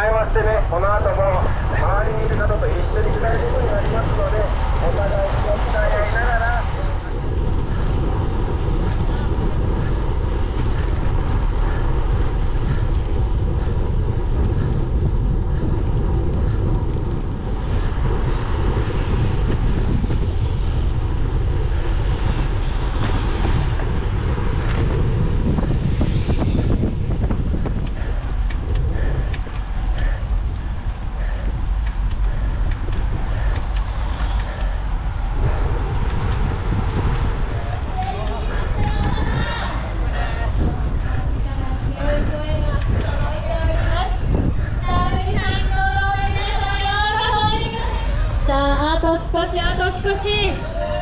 会話してねこの後も周りにいる方と一緒に下ることになりますのでお互い気をつけ Bye.